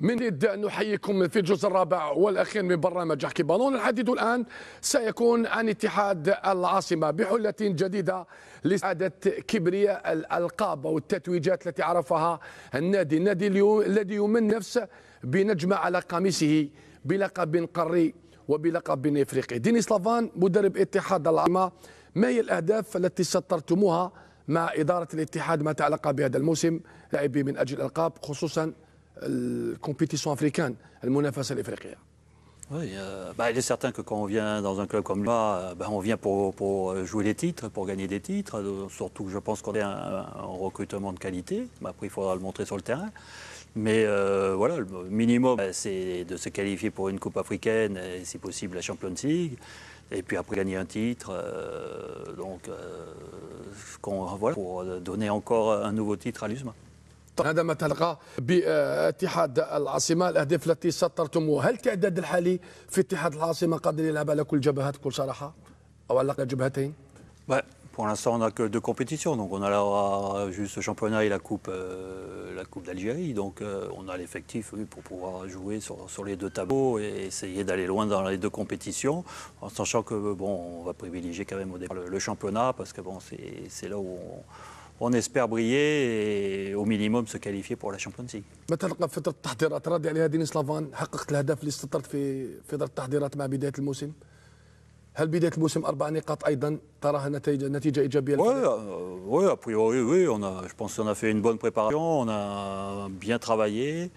من جديد نحييكم في الجزء الرابع والأخير من برنامج احكي بالون الحديث الآن سيكون عن اتحاد العاصمة بحلة جديدة لاستعاده كبرياء الألقاب والتتويجات التي عرفها النادي. النادي الذي يمن نفسه بنجمة على قميصه بلقب قاري وبلقب إفريقي. دينيس لافان مدرب اتحاد العاصمة ما هي الأهداف التي سطرتموها مع إدارة الاتحاد؟ ما تعلق بهذا الموسم؟ لاعبين من أجل الألقاب خصوصا الكومبيتيسيون افريكان المنافسه الافريقيه Oui, euh, bah, il est certain que quand on vient dans un club comme là, euh, bah, on vient pour, pour, jouer des titres, pour gagner des titres. Euh, surtout que je pense qu'on a un, un, recrutement de qualité. Bah, après, il faudra le montrer sur le terrain. Mais euh, voilà, le minimum, bah, c'est de se qualifier pour une Coupe africaine et si possible la Champions League. Et puis après gagner un titre. Euh, donc, voilà, pour donner encore un nouveau titre à l'USMA. هذا ما تلقى باتحاد العاصمه الاهداف التي سطرتموها هل التعداد الحالي في اتحاد العاصمه قادر يلعب على كل جبهات بكل صراحه او على جبهتين ouais. Pour l'instant, on n'a que deux compétitions. Donc, on a là, juste le championnat et la Coupe, euh, la coupe d'Algérie. Donc, euh, on a l'effectif oui, pour pouvoir jouer sur, sur, les deux tableaux et essayer d'aller loin dans les deux compétitions. En sachant que, bon, on va privilégier quand même au départ le, le championnat parce que, bon, c'est là où on on espère briller et au minimum se qualifier pour la Champions League. ما تلقى فترة التحضيرات راضي عليها دينيس لافان حققت الهدف اللي استطرت في فترة التحضيرات مع بداية الموسم هل بداية الموسم أربع نقاط أيضا تراها نتيجة نتيجة إيجابية Oui, oui, a priori, oui. On a, je pense qu'on a fait une bonne préparation, on a bien travaillé.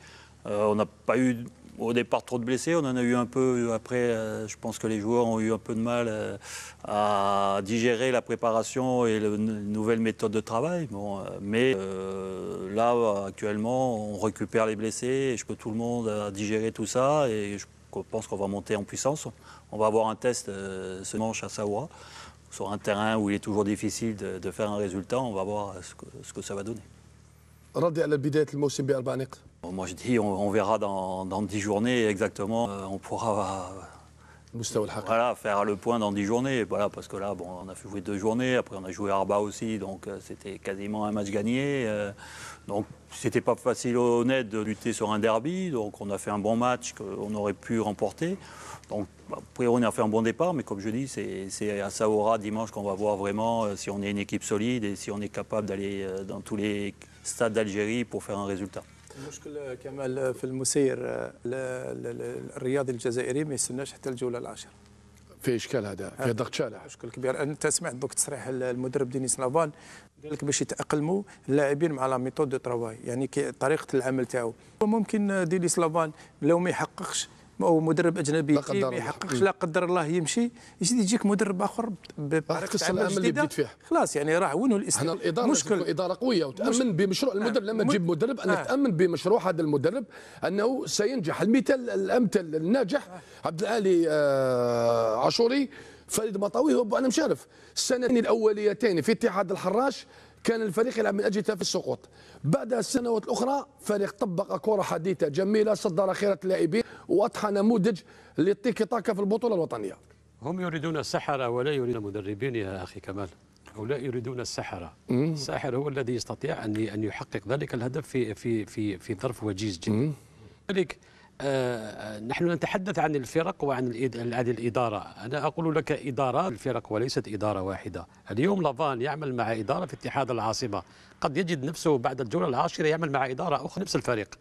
Euh, on n'a pas eu au départ trop de blessés. On en a eu un peu. Après, euh, je pense que les joueurs ont eu un peu de mal euh, à digérer la préparation et la nouvelle méthode de travail. Bon, euh, mais euh, là, actuellement, on récupère les blessés et je peux tout le monde à digérer tout ça. Et je pense qu'on va monter en puissance. On va avoir un test euh, ce dimanche à Saoura, sur un terrain où il est toujours difficile de, faire un résultat. On va voir ce que ça va donner. راضي على بدايه الموسم باربع نقط moi, je dis, on, on verra dans, dans, 10 journées exactement. Euh, on pourra voilà, faire le point dans 10 journées. Voilà, parce que là, bon, on a fait jouer deux journées. Après, on a joué Arba aussi. Donc, euh, c'était quasiment un match gagné. Euh, donc, c'était pas facile honnête de lutter sur un derby. Donc, on a fait un bon match qu'on aurait pu remporter. Donc, après, on a fait un bon départ. Mais comme je dis, c'est à Saoura dimanche qu'on va voir vraiment euh, si on est une équipe solide et si on est capable d'aller euh, dans tous les stades d'Algérie pour faire un résultat. المشكل كمال في المسير الرياضي الجزائري ما يستناش حتى الجولة العاشرة. في إشكال هذا في ضغط شالع مشكل كبير. أنت سمعت دوك تصريح المدرب دينيس لافان قال لك باش يتأقلموا اللاعبين مع la méthode de travail يعني طريقة العمل تاعو. وممكن دينيس لافان لو ما يحققش أو مدرب أجنبي ما يحققش لا قدر الله يمشي يزيد يجيك مدرب آخر بطريقه عمل جديدة. خلاص يعني راه وين الاستثمار الإدارة مشكل. إدارة قوية وتأمن بمشروع. المدرب لما تجيب مدرب انك آه. تامن بمشروع هذا المدرب أنه سينجح. المثال الأمثل الناجح عبد العالي آه عاشوري فريد مطاوي هو أنا مشارف السنتين الأوليتين في اتحاد الحراش كان الفريق يلعب من أجل تلافي السقوط. بعد السنوات الأخرى فريق طبق كرة حديثة جميلة صدر خيرة اللاعبين وأضحى نموذج للتيكي تاكا في البطولة الوطنية. هم يريدون السحرة ولا يريدون مدربين يا أخي كمال؟ هؤلاء يريدون السحرة. الساحر هو الذي يستطيع أن أن يحقق ذلك الهدف في في في في ظرف وجيز جدا لذلك نحن نتحدث عن الفرق وعن هذه الإدارة. أنا أقول لك إدارة الفرق وليست إدارة واحدة. اليوم لافان يعمل مع إدارة في اتحاد العاصمة. قد يجد نفسه بعد الجولة العاشرة يعمل مع إدارة أخرى نفس الفريق.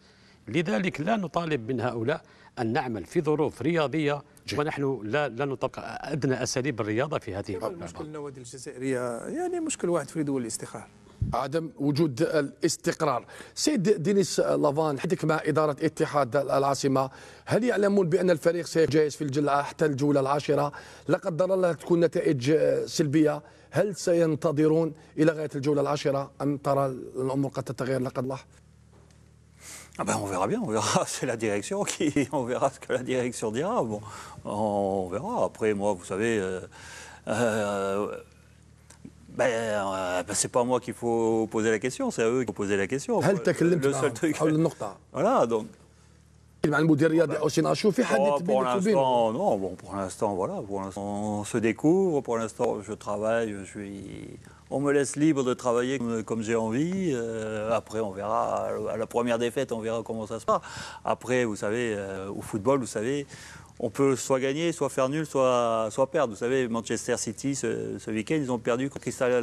لذلك لا نطالب من هؤلاء أن نعمل في ظروف رياضية جي. ونحن لا لا نطبق أدنى أساليب الرياضة في هذه المشكل النوادي الجزائرية يعني مشكل واحد في دول الاستقرار. عدم وجود الاستقرار. سيد دينيس لافان حدك مع إدارة اتحاد العاصمة. هل يعلمون بأن الفريق سيجايز في الجولة حتى الجولة العاشرة؟ لا قدر الله تكون نتائج سلبية. هل سينتظرون إلى غاية الجولة العاشرة؟ أم ترى الأمور قد تتغير لا قدر الله؟ Ah ben on verra bien, on verra, c'est la direction qui, on verra ce que la direction dira. Bon, on verra. Après, moi, vous savez, euh, euh, ben, euh, ben, c'est pas moi qu'il faut poser la question, c'est à eux qu'il faut poser la question. le seul truc. Voilà, donc. مع المدير الرياضي اوسي ناشو في Oh, حديث pour بينك وبينه l'instant, non. Bon, pour l'instant, voilà. Pour l'instant, on se découvre. Pour l'instant, je travaille. Je suis. On me laisse libre de travailler comme, comme j'ai envie. Euh, après, on verra. À la première défaite, on verra comment ça se passe. Après, vous savez, euh, au football, vous savez, on peut soit gagner, soit faire nul, soit, soit perdre. Vous savez, Manchester City, ce, ce week-end, ils ont perdu contre Crystal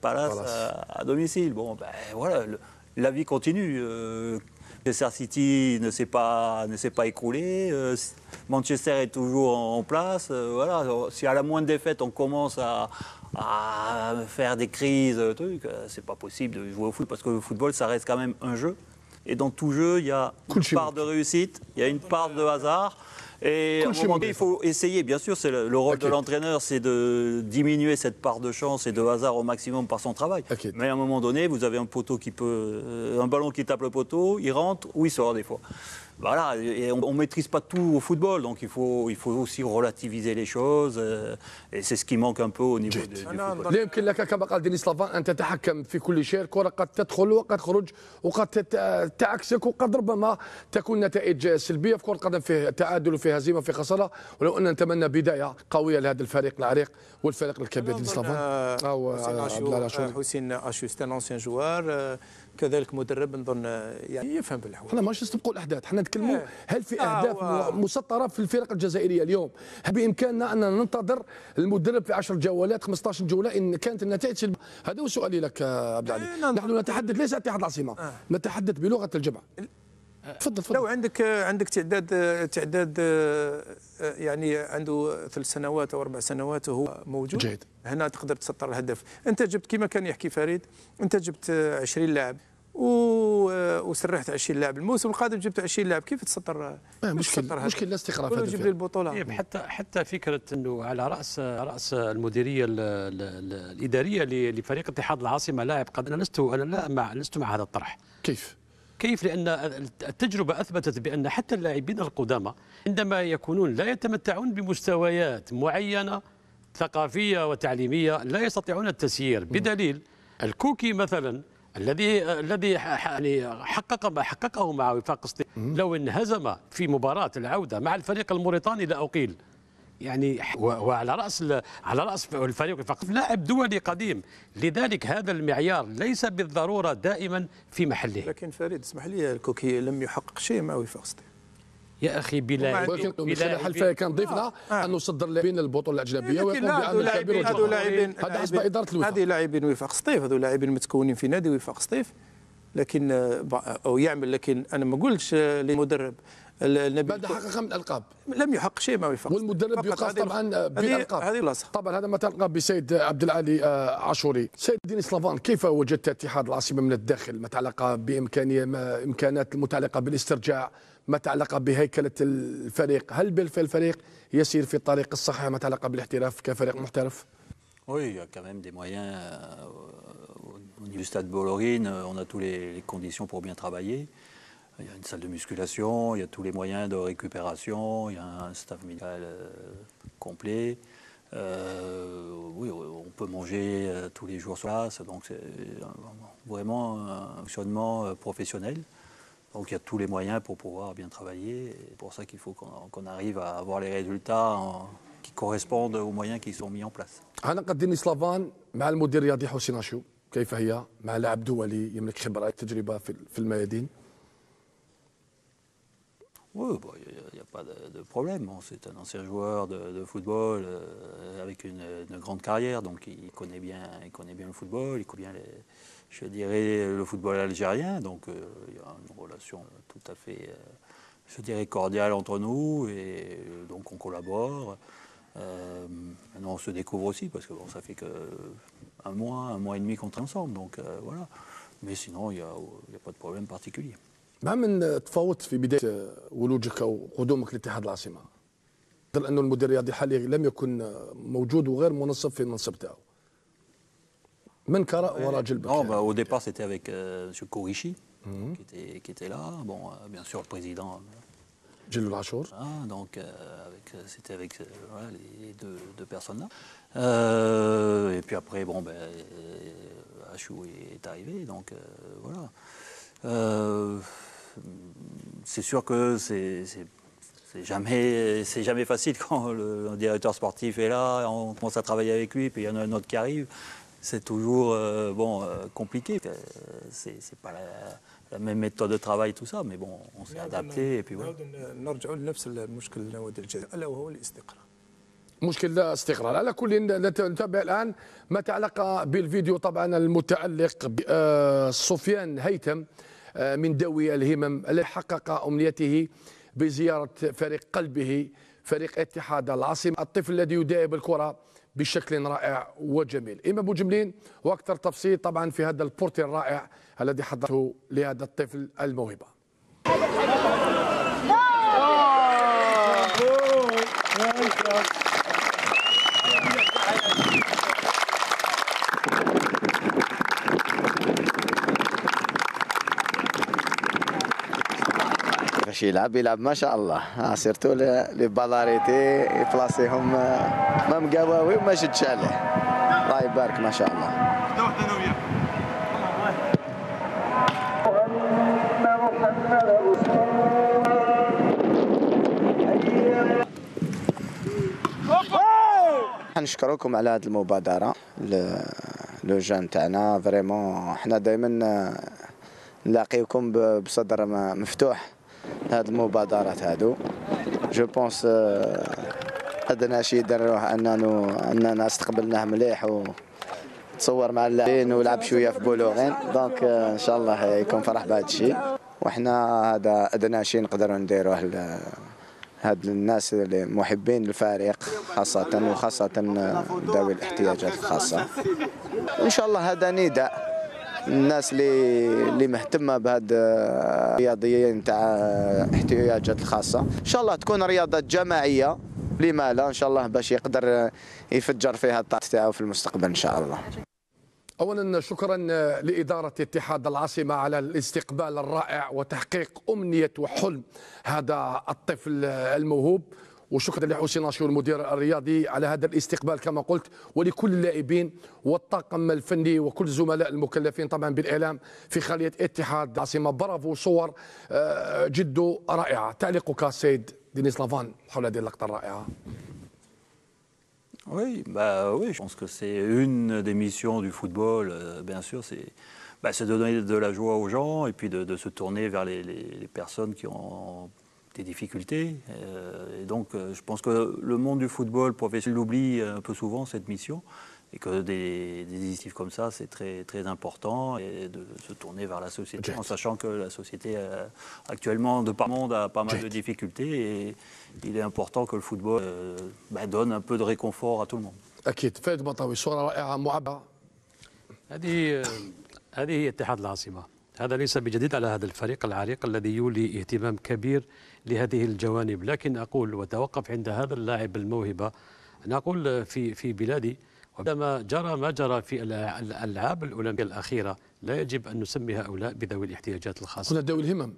Palace, Palace. À, à domicile. Bon, ben voilà, le- la vie continue. Euh, Manchester City ne s'est pas, ne s'est pas écroulé. Euh, Manchester est toujours en, en place. Euh, voilà. Si à la moindre défaite, on commence à, à faire des crises, euh, trucs, euh, c'est pas possible de jouer au foot parce que le football, ça reste quand même un jeu. Et dans tout jeu, il y a une part de réussite, il y a une part de hasard. Et à un Cool moment chez donné, il faut essayer. Bien sûr, c'est le, le rôle de l'entraîneur, c'est de diminuer cette part de chance et de hasard au maximum par son travail. Mais à un moment donné, vous avez un poteau qui peut, euh, un ballon qui tape le poteau, il rentre ou il sort des fois. Voilà, et on ne maîtrise pas tout au football, donc il faut, il faut aussi relativiser les choses, euh, et c'est ce qui manque un peu au niveau de- du أنا football. لا يمكن لك كما قال دينيس لافان أن تتحكم في كل شيء الكرة قد تدخل وقد تخرج وقد تعكسك وقد ربما تكون نتائج سلبية. في كرة القدم فيه تعادل وفيه هزيمة وفيه خسارة. ولو أن نتمنى بداية قوية لهذا الفريق العريق والفريق الكبير دينيس لافان. أو حسين عبد الله اشو حسين أشو ستان انسيان جوار. كذلك مدرب نظن آه، يعني يفهم بالحوار إحنا ماشي نستبقوا الأحداث إحنا نتكلموا إيه. هل في لا، أهداف هو- مسطرة في الفرق الجزائرية اليوم هل بإمكاننا أن ننتظر المدرب في 10 جولات 15 جولة إن كانت النتائج؟ هذا هو سؤالي لك آه، عبد العلي إيه،. نحن نتحدث ليس اتحاد العاصمة نتحدث بلغة الجمع تفضل لو تفضل عندك عندك تعداد تعداد يعني عنده ثلاث سنوات أو أربع سنوات وهو موجود جيد. هنا تقدر تسطر الهدف أنت جبت كما كان يحكي فريد أنت جبت آه، 20 لاعب و- وسرحت 20 لاعب الموسم القادم جبت 20 لاعب كيف تسطر مشكل تسطر هدف؟ مشكل لا استقرار هذا جيب لي الفريق. البطولة طيب حتى حتى فكرة إنه على رأس رأس المديرية ال ال ال الإدارية ل- لفريق اتحاد العاصمة لاعب قد أنا لست أنا لا مع لست مع هذا الطرح كيف؟ كيف؟ لأن التجربة أثبتت بأن حتى اللاعبين القدامى عندما يكونون لا يتمتعون بمستويات معينة ثقافية وتعليمية لا يستطيعون التسيير. بدليل الكوكي مثلا الذي الذي يعني حقق ما حققه مع وفاق لو انهزم في مباراة العودة مع الفريق الموريتاني لأقيل. يعني و- وعلى رأس على رأس الفريق وفاق لاعب دولي قديم. لذلك هذا المعيار ليس بالضرورة دائما في محله. لكن فريد اسمح لي الكوكي لم يحقق شيء مع وفاق سطيف يا أخي بلاعب ولكن الحلفه كان ضيفنا آه. أن نصدر لاعبين البطولة الأجنبية ويقوم لا بأن هذو لاعبين هذو والجبار. لاعبين هذا حسب لاعبين- إدارة الوفاق. هذه لاعبين وفاق سطيف هذو لاعبين متكونين في نادي وفاق سطيف لكن آه، أو يعمل لكن أنا ما قلتش آه، للمدرب النبي بعد حقق من الالقاب لم يحقق شيء مع وفاق والمدرب يقاس طبعا بالالقاب هذه لاصقه طبعا هذا ما تلقى بسيد عبد العالي آه، عاشوري. سيد دينيس لافان كيف وجدت اتحاد العاصمة من الداخل؟ ما تعلق بإمكانية ما إمكانات المتعلقة بالاسترجاع؟ ما تعلق بهيكلة الفريق؟ هل بالفعل الفريق يسير في الطريق الصحيح ما تعلق بالاحتراف كفريق محترف؟ Oui, il y a quand même des moyens. euh, au- au niveau du stade Bollorine, euh, on a toutes les, les conditions pour bien travailler. Il y a une salle de musculation, il y a tous les moyens de récupération, il y a un staff médical euh, complet. Euh, oui, on peut manger euh, tous les jours sur place, donc c'est vraiment un fonctionnement professionnel. Donc il y a tous les moyens pour pouvoir bien travailler. C'est pour ça qu'il faut qu'on arrive à avoir les résultats qui correspondent aux moyens qui sont mis en place. Oui, il n'y a, pas de, problème. C'est un ancien joueur de, football euh, avec une, grande carrière, donc il connaît bien, il connaît bien le football, il connaît bien, je dirais, le football algérien. Donc euh, il y a une relation tout à fait, euh, je dirais, cordiale entre nous et donc on collabore. maintenant, on se découvre aussi parce que bon, ça fait que un mois, un mois et demi qu'on est ensemble, donc voilà. Mais sinon, il n'y a pas de problème particulier. ما من تفاوت في بداية ولوجك أو قدومك لاتحاد العاصمة؟ لأن المدير الرياضي الحالي لم يكن موجود وغير منصب في المنصب تاعو. من كراء وراجل بك. نعم، au départ c'était avec مسيو كوريشي qui était qui était là bon bien sûr président جيلو العاشور. ah donc avec c'était avec les deux deux personnes là. et puis après bon أشيو est arrivé donc voilà. c'est sûr que c'est c'est jamais, c'est jamais facile quand le, directeur sportif est là, on commence à travailler avec lui, puis il y en a un autre qui arrive. C'est toujours euh, bon, euh, compliqué. Euh, c'est, c'est pas la, la, même méthode de travail, tout ça, mais bon, on s'est adapté. Et puis ouais. مشكل الاستقرار على كل نتابع الان ما تعلق بالفيديو طبعا المتعلق بسفيان هيثم من دوي الهمم الذي حقق أمنيته بزيارة فريق قلبه فريق اتحاد العاصمة. الطفل الذي يداعب الكرة بشكل رائع وجميل. إما بوجملين وأكثر تفصيل طبعا في هذا البورتي الرائع الذي حضرته لهذا الطفل الموهبة. باش يلعب يلعب ما شاء الله. سيرتو لي بالاريتي يبلاصيهم ما مقاواوي وما شدش عليه. الله يبارك ما شاء الله. نشكركم على هذه المبادرة. لو جان تاعنا فريمون حنا دائما نلاقيكم بصدر مفتوح. هاد المبادرات هادو. je pense ادنى شي دروه اننا أننا استقبلناه مليح و تصور مع اللاعبين ولعب شوية في بولوغين. donc إن شاء الله يكون فرح بهذا الشيء وحنا هذا ادنى شيء نقدروا نديروه هاد الناس اللي محبين الفريق خاصة وخاصة ذوي الاحتياجات الخاصة. وإن شاء الله هذا نداء. الناس اللي اللي مهتمة بهاد الرياضيين تاع الاحتياجات الخاصه إن شاء الله تكون رياضات جماعية. لما لا إن شاء الله باش يقدر يفجر فيها الطاقة تاعو في المستقبل إن شاء الله. اولا شكرا لإدارة اتحاد العاصمة على الاستقبال الرائع وتحقيق أمنية وحلم هذا الطفل الموهوب. وشكرا لحسين ناشور المدير الرياضي على هذا الاستقبال كما قلت ولكل اللاعبين والطاقم الفني وكل الزملاء المكلفين طبعا بالإعلام في خلية اتحاد العاصمه برافو صور آه، جد رائعة. تعليقك سيد دينيس لافان حول هذه اللقطة الرائعة. Oui, bah oui, je pense que c'est une des missions du football, euh, bien sûr, c'est bah, de donner de la joie aux gens et puis de, de se tourner vers les, les, les personnes qui ont des difficultés. Euh, et donc, euh, je pense que le monde du football professionnel oublie un peu souvent cette mission et que des, des initiatives comme ça, c'est très, très important et de se tourner vers la société en sachant que la société euh, actuellement de par le monde a pas mal de difficultés et il est important que le football euh, bah, donne un peu de réconfort à tout le monde. اكيد فايد بطاوي صوره رائعه معبره هذه هذه هي اتحاد العاصمه هذا ليس بجديد على هذا الفريق العريق الذي يولي اهتمام كبير لهذه الجوانب. لكن أقول وتوقف عند هذا اللاعب الموهبة أنا أقول في في بلادي وعندما جرى ما جرى في الألعاب الأولمبية الأخيرة لا يجب أن نسمي هؤلاء بذوي الاحتياجات الخاصة. هنا ذوي الهمم.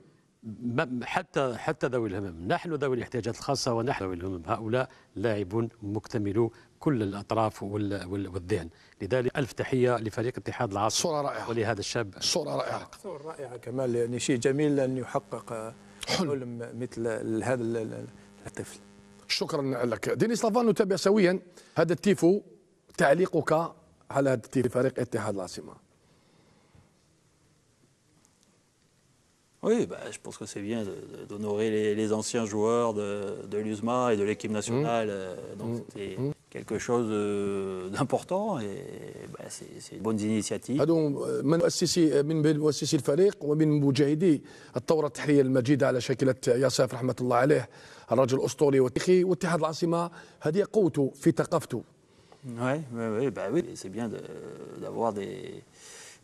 حتى حتى ذوي الهمم. نحن ذوي الاحتياجات الخاصة ونحن ذوي الهمم. هؤلاء لاعبون مكتملو كل الأطراف والذهن. لذلك ألف تحية لفريق اتحاد العاصمة. صورة رائعة. ولهذا الشاب. صورة رائعة. صورة رائعة كمال يعني شيء جميل أن يحقق حلم مثل هذا الطفل شكرا لك دينيس لافان نتابع سويا هذا التيفو تعليقك على هذا التيفو فريق اتحاد العاصمه Oui, bah, je pense que c'est bien d'honorer les, les, anciens joueurs de, de l'USMA et de l'équipe nationale. Mmh. Donc mmh. Quelque chose d'important et bah, c'est une bonne initiative. هذو من مؤسسي من مؤسسي الفريق ومن مجاهدي الثورة التحريرية المجيدة على شكله ياسف رحمة الله عليه الرجل الأسطوري والتاريخي واتحاد العاصمة هذه قوته في ثقافته. Oui, oui, oui, bah oui, c'est bien d'avoir des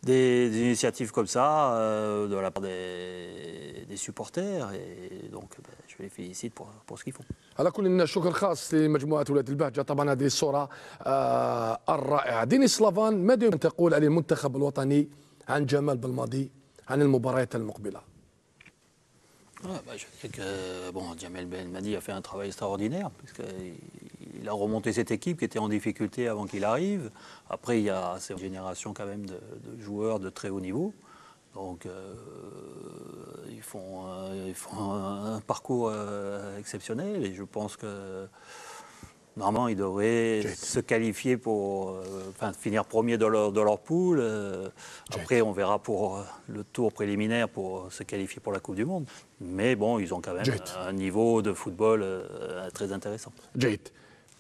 des, des, initiatives comme ça euh, de la part des, des, supporters et donc ben, je les félicite pour, pour ce qu'ils font. على كل شكر خاص لمجموعة ولاد البهجة طبعا هذه الصورة آه الرائعة ديني سلافان ماذا تقول عن المنتخب الوطني عن جمال بالماضي عن المباريات المقبلة Ouais, bah, je sais que bon, Jamel Belmadi a fait un travail extraordinaire, puisqu'il il a remonté cette équipe qui était en difficulté avant qu'il arrive. Après, il y a cette génération quand même de, joueurs de très haut niveau. Donc, euh, ils font, un, parcours euh, exceptionnel et je pense que normalement, ils devraient se qualifier pour euh, finir premier de leur, de leur poule. après, on verra pour le tour préliminaire pour se qualifier pour la Coupe du Monde. Mais bon, ils ont quand même un niveau de football très intéressant.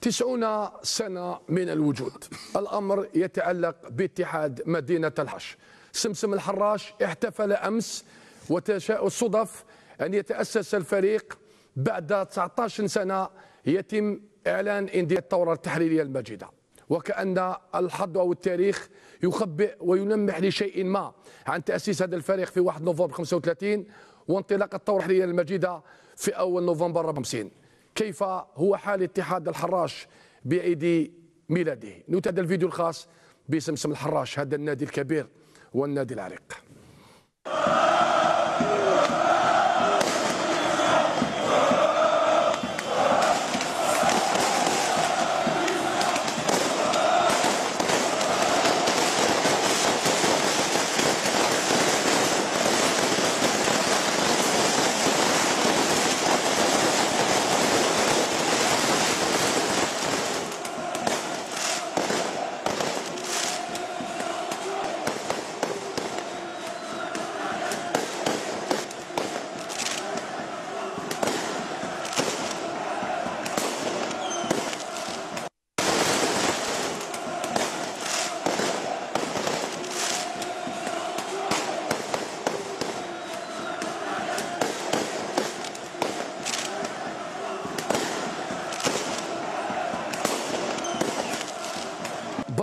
تسعون سنة من الوجود. الأمر يتعلق باتحاد مدينة الحش. سمسم الحراش احتفل أمس وتشاء الصدف أن يتأسس الفريق بعد 19 سنة يتم إعلان إندية الثورة التحريرية المجيدة. وكأن الحظ أو التاريخ يخبئ ويلمح لشيء ما عن تأسيس هذا الفريق في 1 نوفمبر 35 وانطلاق الثورة التحريرية المجيدة في أول نوفمبر 50 كيف هو حال اتحاد الحراش بعيد ميلاده. نتابع الفيديو الخاص بسمسم الحراش هذا النادي الكبير والنادي العريق.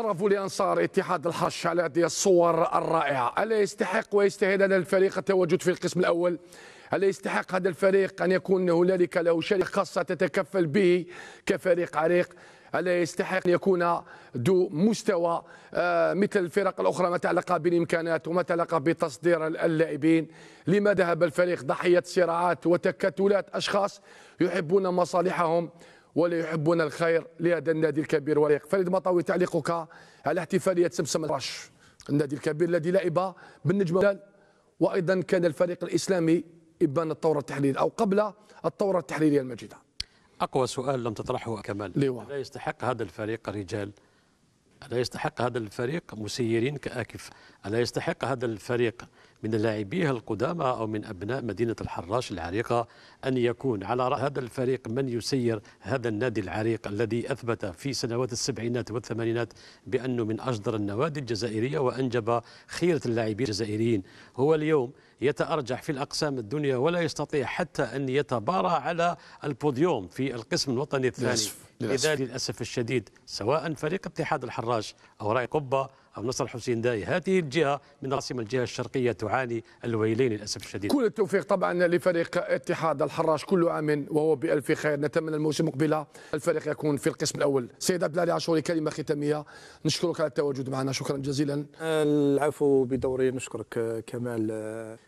برافو لأنصار اتحاد الحش على هذه الصور الرائعة. الا يستحق ويستاهل هذا الفريق التواجد في القسم الأول؟ الا يستحق هذا الفريق أن يكون هنالك له شركه خاصه تتكفل به كفريق عريق؟ الا يستحق أن يكون ذو مستوى آه، مثل الفرق الأخرى ما تعلق بالإمكانات وما تعلق بتصدير اللاعبين؟ لما ذهب الفريق ضحية صراعات وتكتلات أشخاص يحبون مصالحهم؟ ولا يحبون الخير لهذا النادي الكبير وريق فريد مطاوي تعليقك على احتفالية سمسم الرش. النادي الكبير الذي لعب بالنجم وأيضا كان الفريق الإسلامي إبان الثورة التحريرية أو قبل الثورة التحريرية المجيدة. أقوى سؤال لم تطرحه كمال. لا يستحق هذا الفريق رجال ألا يستحق هذا الفريق مسيرين كآكف؟ ألا يستحق هذا الفريق من لاعبيه القدامى أو من أبناء مدينة الحراش العريقة أن يكون على هذا الفريق من يسير هذا النادي العريق الذي أثبت في سنوات السبعينات والثمانينات بأنه من أجدر النوادي الجزائرية وأنجب خيرة اللاعبين الجزائريين. هو اليوم يتأرجح في الأقسام الدنيا ولا يستطيع حتى أن يتبارى على البوديوم في القسم الوطني الثاني. للأسف. للأسف. الشديد سواء فريق اتحاد الحراش أو رأي قبة أو نصر حسين داي هذه الجهة من عاصمة الجهة الشرقية تعاني الويلين للأسف الشديد. كل التوفيق طبعا لفريق اتحاد الحراش كل عام وهو بألف خير. نتمنى الموسم المقبل الفريق يكون في القسم الأول. سيد عبد العالي عاشوري كلمة ختامية. نشكرك على التواجد معنا. شكرا جزيلا. العفو بدوري. نشكرك كمال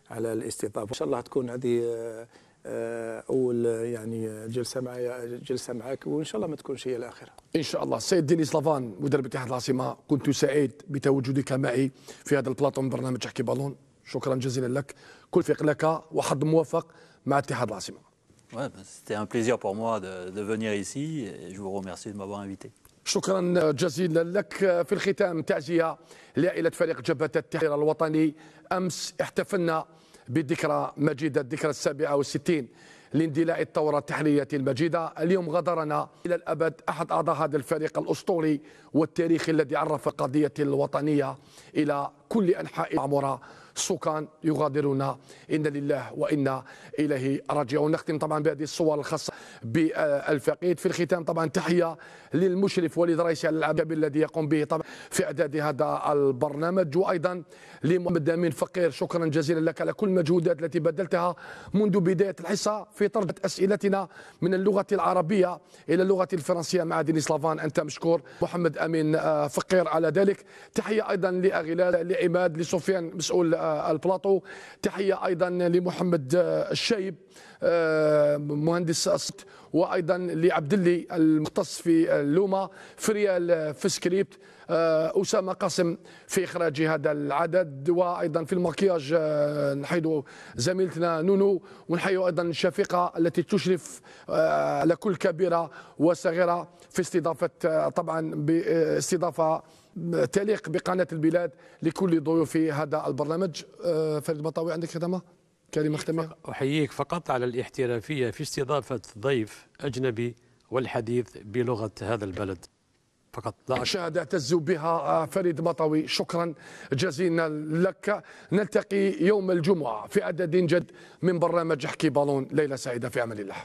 على الاستضافة. إن شاء الله تكون هذه أول آه، يعني جلسة معي جلسة معك وإن شاء الله ما تكونش هي الأخيرة. إن شاء الله. سيد دينيس لافان مدرب اتحاد العاصمة كنت سعيد بتواجدك معي في هذا البلاطو من برنامج احكي بالون. شكرا جزيلا لك. كل فيق لك وحظ موفق مع اتحاد العاصمة. Ouais, C'était un plaisir pour moi de, de venir ici et je vous remercie de m'avoir invité. شكرا جزيلا لك. في الختام تعزية لعائلة فريق جبهة التحرير الوطني. أمس احتفلنا بذكرى مجيدة الذكرى السابعة والستين لاندلاع الثورة التحريرية المجيدة. اليوم غادرنا إلى الأبد أحد أعضاء هذا الفريق الأسطوري والتاريخي الذي عرف القضية الوطنية إلى كل أنحاء عمرة سكان يغادرون. إن لله وإنا إليه راجعون. نختم طبعا بهذه الصور الخاصة بالفقيد. في الختام طبعا تحية للمشرف وليد رئيس العاب الذي يقوم به طبعا في إعداد هذا البرنامج. وأيضا لمحمد أمين فقير شكرا جزيلا لك على كل المجهودات التي بذلتها منذ بداية الحصة في ترجمة أسئلتنا من اللغة العربية إلى اللغة الفرنسية. مع دينيس لافان أنت مشكور. محمد أمين آه، فقير على ذلك. تحية أيضا لأغلال لعماد لسفيان مسؤول آه، البلاطو. تحية أيضا لمحمد آه، الشايب آه، مهندس الصوت وأيضا لعبد الله المختص في ال lumière فريال في scripte آه، أسامة قاسم في إخراج هذا العدد وأيضا في المكياج نحيدوا زميلتنا نونو ونحيوا أيضا الشفيقه التي تشرف على كل كبيرة وصغيرة في استضافة طبعا باستضافة تليق بقناة البلاد لكل ضيوف هذا البرنامج. فريد مطاوي عندك خدمة؟ كلمة ختامية أحييك فقط على الاحترافية في استضافة ضيف أجنبي والحديث بلغة هذا البلد. فقط لا شهادة أعتز بها فريد مطوي شكرا جزيلا لك. نلتقي يوم الجمعة في عدد جد من برنامج احكي بالون ليلة سعيدة في أمان الله.